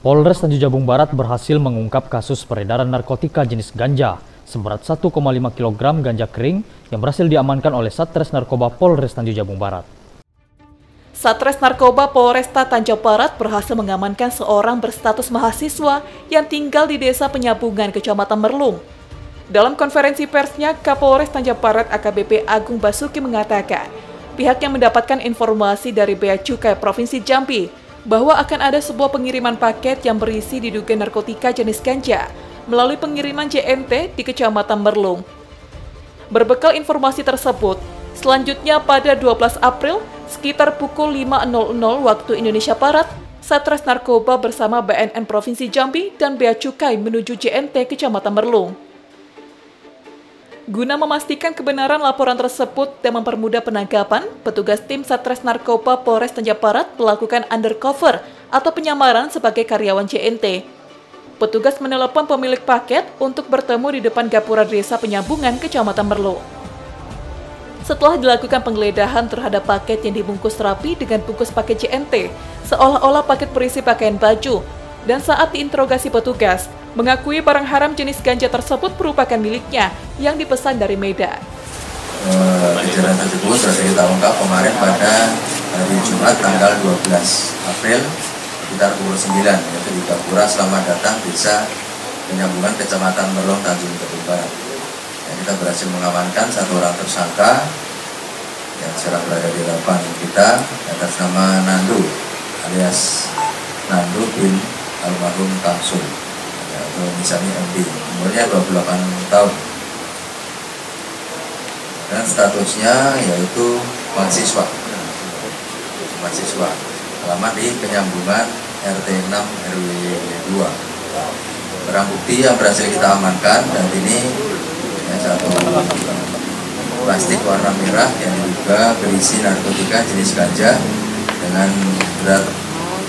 Polres Tanjung Jabung Barat berhasil mengungkap kasus peredaran narkotika jenis ganja seberat 1,5 kg ganja kering yang berhasil diamankan oleh Satres Narkoba Polres Tanjung Jabung Barat. Satres Narkoba Polresta Tanjung Barat berhasil mengamankan seorang berstatus mahasiswa yang tinggal di Desa Penyambungan, Kecamatan Merlung. Dalam konferensi persnya, Kapolres Tanjung Barat AKBP Agung Basuki mengatakan, pihaknya mendapatkan informasi dari Bea Cukai Provinsi Jambi bahwa akan ada sebuah pengiriman paket yang berisi diduga narkotika jenis ganja melalui pengiriman JNT di Kecamatan Merlung. Berbekal informasi tersebut, selanjutnya pada 12 April sekitar pukul 5.00 waktu Indonesia Barat, Satres Narkoba bersama BNN Provinsi Jambi dan Bea Cukai menuju JNT Kecamatan Merlung. Guna memastikan kebenaran laporan tersebut dan mempermudah penangkapan, petugas tim Satres Narkoba Polres Tanjung Barat melakukan undercover atau penyamaran sebagai karyawan JNT. Petugas menelepon pemilik paket untuk bertemu di depan gapura desa penyambungan Kecamatan Merlo. Setelah dilakukan penggeledahan terhadap paket yang dibungkus rapi dengan bungkus paket JNT, seolah-olah paket berisi pakaian baju, dan saat diinterogasi petugas, mengakui barang haram jenis ganja tersebut merupakan miliknya yang dipesan dari Medan. Kejadian tersebut sudah kita ungkap kemarin pada hari Jumat tanggal 12 April sekitar pukul 9 yaitu di Gapura Selamat Datang Desa Penyambungan Kecamatan Merlong Tanjung Jabung Barat. Ya, kita berhasil mengamankan satu orang tersangka yang sekarang berada di depan kita atas nama Nandu alias Nandu bin almarhum Tamsul atau misalnya MD umurnya 28 tahun. Dan statusnya yaitu mahasiswa. Mahasiswa. Alamat di penyambungan RT 6 RW 2 barang bukti yang berhasil kita amankan dan ini ya, satu plastik warna merah yang diduga berisi narkotika jenis ganja dengan berat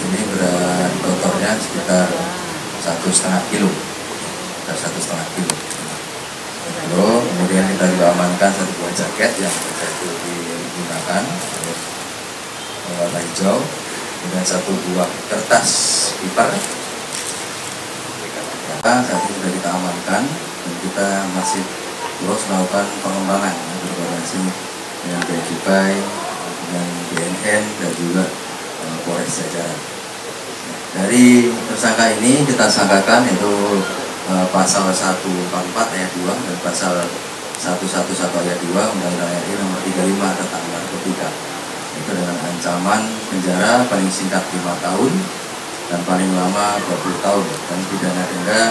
ini berat totalnya sekitar satu setengah kilo. Satu setengah kilo. Lalu kemudian kita juga amankan satu buah jaket yang itu digunakan. Warna hijau kemudian satu buah kertas pipa kita saat ini sudah kita amankan dan kita masih terus melakukan pengembangan berkoordinasi dengan dengan BNN dan juga uh, Polres Jajaran dari tersangka ini kita sangkakan itu uh, pasal 144 ayat 2 dan pasal 111 ayat 2 Undang-Undang RI nomor 35 tentang narkotika. Itu dengan ancaman penjara paling singkat 5 tahun dan paling lama 20 tahun dan pidana denda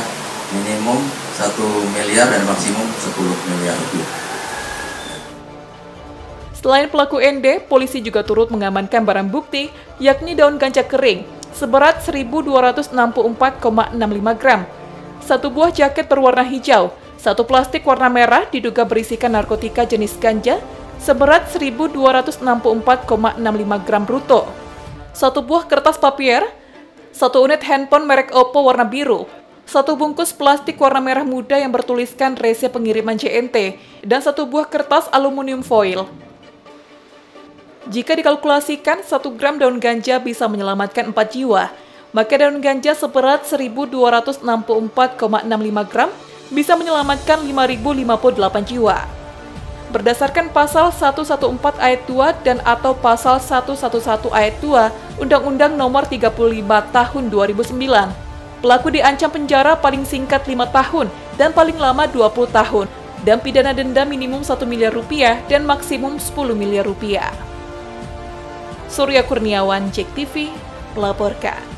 minimum 1 miliar dan maksimum 10 miliar rupiah. Selain pelaku ND, polisi juga turut mengamankan barang bukti, yakni daun ganja kering, seberat 1.264,65 gram, satu buah jaket berwarna hijau, satu plastik warna merah diduga berisikan narkotika jenis ganja seberat 1.264,65 gram bruto, satu buah kertas papier, satu unit handphone merek Oppo warna biru, satu bungkus plastik warna merah muda yang bertuliskan rese pengiriman JNT, dan satu buah kertas aluminium foil. Jika dikalkulasikan, 1 gram daun ganja bisa menyelamatkan 4 jiwa, maka daun ganja seberat 1.264,65 gram bisa menyelamatkan 5.058 jiwa. Berdasarkan pasal 114 ayat 2 dan atau pasal 111 ayat 2 Undang-Undang Nomor 35 Tahun 2009, pelaku diancam penjara paling singkat 5 tahun dan paling lama 20 tahun dan pidana denda minimum 1 miliar rupiah dan maksimum 10 miliar rupiah. Surya Kurniawan, JEK TV, melaporkan.